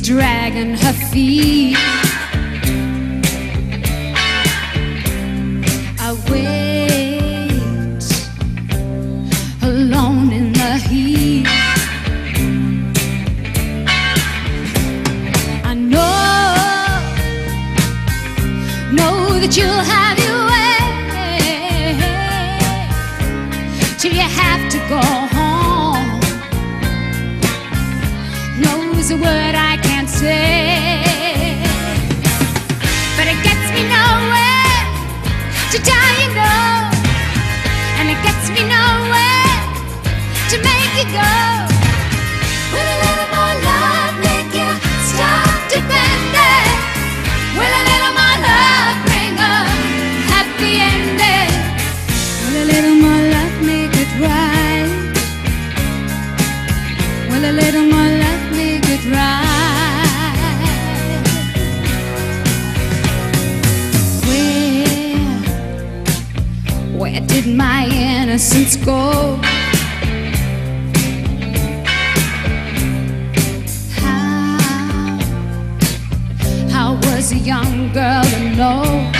dragging her feet. I wait alone in the heat. I know, know that you'll have your way till you have to go home. Knows a word I can't say, but it gets me nowhere to die, you know, and it gets me nowhere to make you go. Will a little more love make you stop depending? Will a little more love bring a happy ending? Will a little more love make it right? Will a little Where, did my innocence go? How, how was a young girl to know?